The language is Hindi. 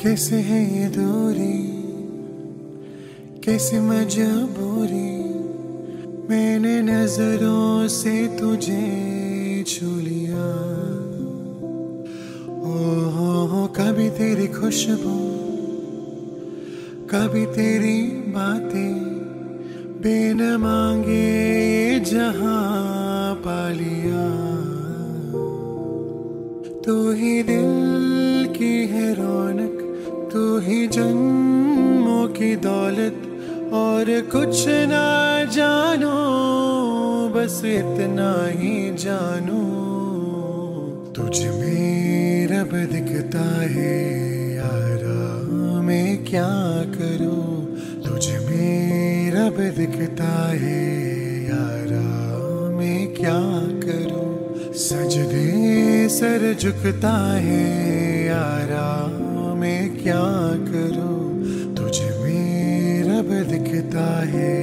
कैसे है ये दूरी? कैसे मजबूरी? मैंने नज़रों से तुझे छू लिया। ओ हो हो कभी तेरी खुशबू, कभी तेरी बातें, बिन मांगे ये जहाँ पा लिया। तू ही दिल की है रौनक, तू ही जन्मों की दौलत, और कुछ ना जानो, बस इतना ही जानो। तुझ में रब दिखता है, यारा मैं क्या करूँ? तुझ में रब दिखता है, यारा मैं क्या करूँ? सजदे सर झुकता है करूँ तुझे मेरा दिखता है।